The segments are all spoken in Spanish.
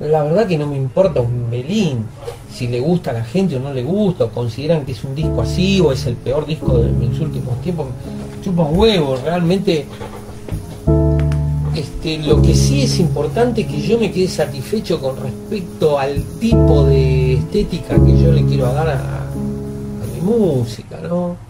la verdad que no me importa un belín si le gusta a la gente o no le gusta, o consideran que es un disco así o es el peor disco de mis últimos tiempos, chupa un huevo, realmente este, lo que sí es importante es que yo me quede satisfecho con respecto al tipo de estética que yo le quiero dar a mi música, ¿no?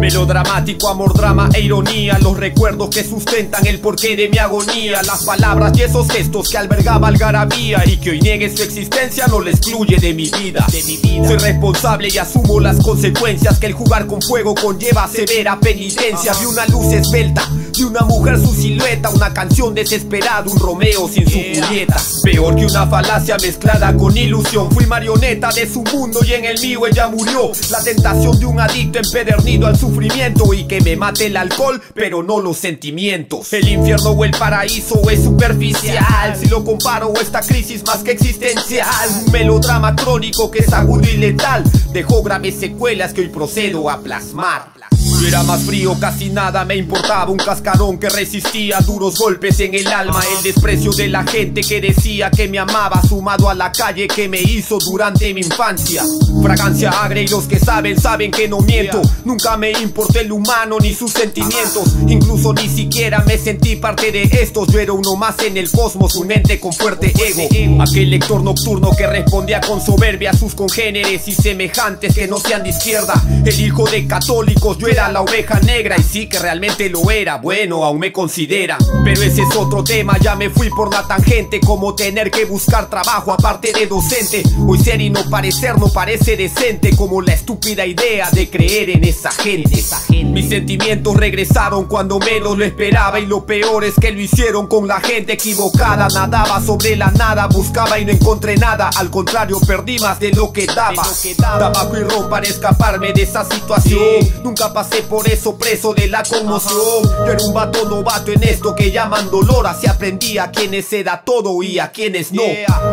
Melodramático, amor, drama e ironía. Los recuerdos que sustentan el porqué de mi agonía. Las palabras y esos gestos que albergaba algarabía Y que hoy niegue su existencia no le excluye de mi vida. Soy responsable y asumo las consecuencias Que el jugar con fuego conlleva. Severa penitencia Vi una luz esbelta de una mujer su silueta Una canción desesperada, un Romeo sin su Julieta Peor que una falacia mezclada con ilusión. Fui marioneta de su mundo y en el mío ella murió. La tentación de un adicto empedernido al sufrimiento Y que me mate el alcohol, pero no los sentimientos. El infierno o el paraíso es superficial. Si lo comparo esta crisis más que existencial. Un melodrama crónico que es agudo y letal. Dejó graves secuelas que hoy procedo a plasmar yo era más frío, casi nada me importaba. Un cascarón que resistía duros golpes en el alma. El desprecio de la gente que decía que me amaba Sumado a la calle que me hizo durante mi infancia. Fragancia agria y los que saben, saben que no miento. Nunca me importé el humano ni sus sentimientos. Incluso ni siquiera me sentí parte de estos. Yo era uno más en el cosmos, un ente con fuerte ego. Aquel lector nocturno que respondía con soberbia a sus congéneres y semejantes que no sean de izquierda. El hijo de católicos, yo era la oveja negra y sí que realmente lo era, bueno, aún me considera. Pero ese es otro tema, ya me fui por la tangente, como tener que buscar trabajo aparte de docente. Hoy ser y no parecer no parece decente, como la estúpida idea de creer en esa gente. Esa gente. Mis sentimientos regresaron cuando menos lo esperaba y lo peor es que lo hicieron con la gente equivocada. Nadaba sobre la nada, buscaba y no encontré nada, al contrario perdí más de lo que daba. Tabaco y ron para escaparme de esa situación. Nunca pasé por eso preso de la conmoción. Yo era un vato novato en esto que llaman dolor. Así aprendí a quienes se da todo y a quienes no.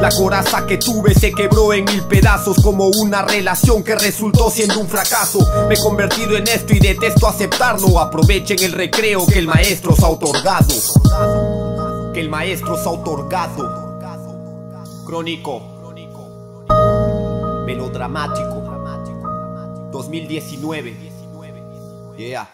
La coraza que tuve se quebró en mil pedazos Como una relación que resultó siendo un fracaso. Me he convertido en esto y detesto aceptarlo. Aprovechen el recreo que el maestro se ha otorgado. Que el maestro se ha otorgado. Crónico. Melodramático. 2019 Yeah.